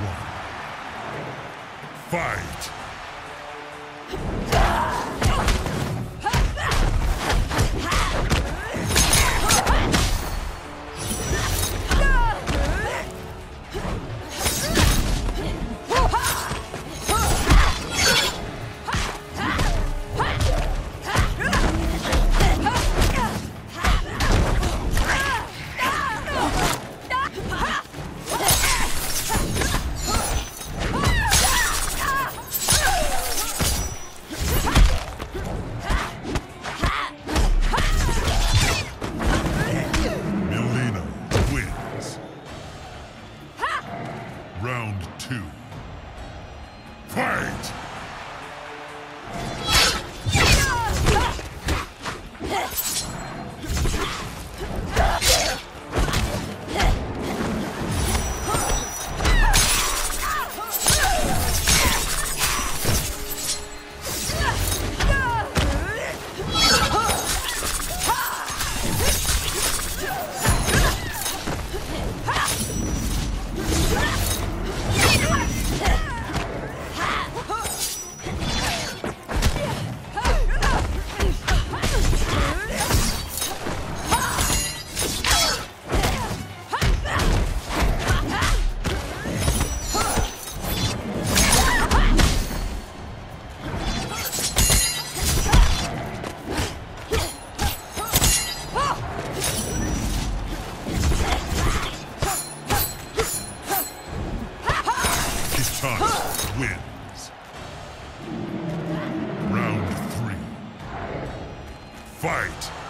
one. Fight! Round two. Fight! Kitana wins. Round three. Fight!